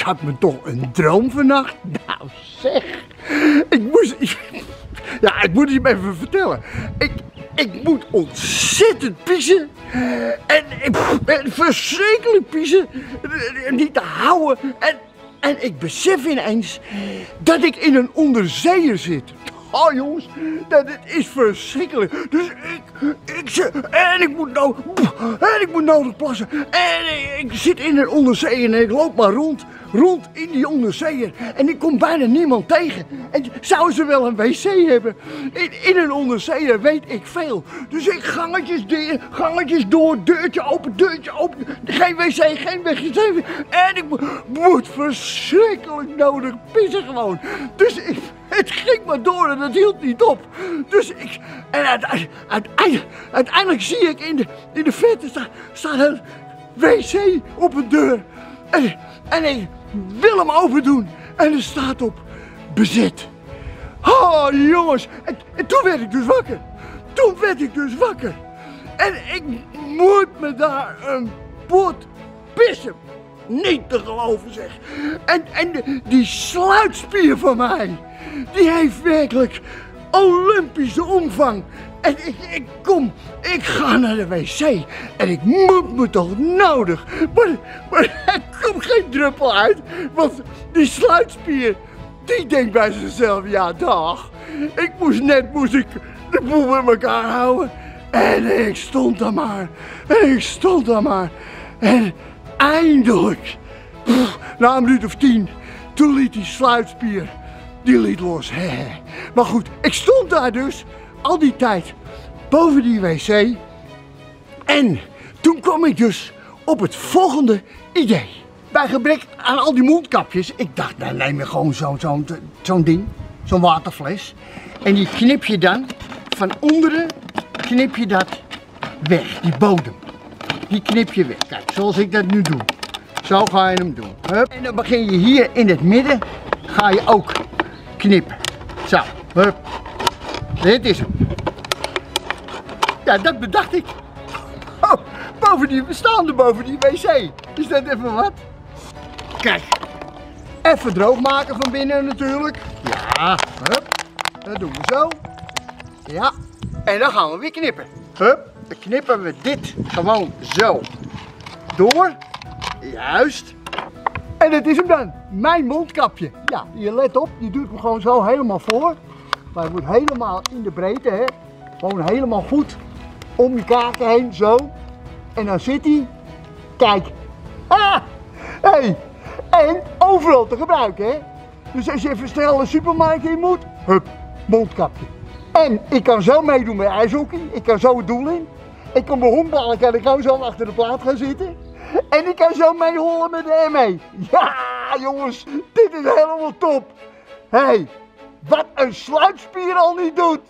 ik had me toch een droom vannacht. Nou zeg, ik moest, ja, ik moet het je even vertellen. Ik, ik moet ontzettend piezen. En, en verschrikkelijk piezen. Niet te houden. En, en ik besef ineens dat ik in een onderzeeër zit. Oh jongens, dat is verschrikkelijk. Dus ik, ik zit, en ik moet nou, en ik moet nodig plassen. En ik zit in een onderzee en ik loop maar rond, rond in die onderzeeër. En ik kom bijna niemand tegen. En zouden ze wel een wc hebben? In, in een onderzeeër weet ik veel. Dus ik gangetjes, de, gangetjes door, deurtje open, deurtje open. Geen wc, geen wc. En ik moet verschrikkelijk nodig pissen gewoon. Dus ik het ging maar door en het hield niet op. Dus ik. En uiteindelijk, uiteindelijk zie ik in de, in de verte staan staat een wc op een deur. En, en ik wil hem open doen. En er staat op bezet. Oh jongens. En, en toen werd ik dus wakker. Toen werd ik dus wakker. En ik moet me daar een pot pissen niet te geloven zeg. En, en die sluitspier van mij, die heeft werkelijk Olympische omvang. En ik, ik kom, ik ga naar de wc en ik moet me toch nodig. Maar, maar er komt geen druppel uit, want die sluitspier, die denkt bij zichzelf, ja dag. Ik moest net, moest ik de boel met elkaar houden. En ik stond daar maar, en ik stond daar maar. En eindelijk, na een minuut of tien, toen liet die sluitspier, die liet los. Maar goed, ik stond daar dus al die tijd boven die wc. En toen kwam ik dus op het volgende idee. Bij gebrek aan al die mondkapjes, ik dacht, nou neem je gewoon zo'n zo, zo ding, zo'n waterfles. En die knip je dan, van onderen knip je dat weg, die bodem die knip je weg. Kijk, zoals ik dat nu doe. Zo ga je hem doen. Hup. En dan begin je hier in het midden, ga je ook knippen. Zo, hup. Dit is hem. Ja, dat bedacht ik. Oh, boven die, we boven die wc. Is dat even wat? Kijk, even droog maken van binnen natuurlijk. Ja, hup. Dat doen we zo. Ja, en dan gaan we weer knippen. Hup dan knippen we dit gewoon zo door. Juist. En het is hem dan. Mijn mondkapje. Ja, je let op, je doet hem gewoon zo helemaal voor. Maar hij moet helemaal in de breedte, hè. Gewoon helemaal goed om je kaken heen, zo. En dan zit hij. Kijk. Ah! Hey. En overal te gebruiken, hè. Dus als je even snel de supermarkt in moet, hup, mondkapje. En ik kan zo meedoen met ijshockey. Ik kan zo het doel in. Ik kan mijn honkballen kan ik gewoon zo achter de plaat gaan zitten. En ik kan zo meehollen met de ME. Ja, jongens, dit is helemaal top. Hé, hey, wat een sluitspier al niet doet.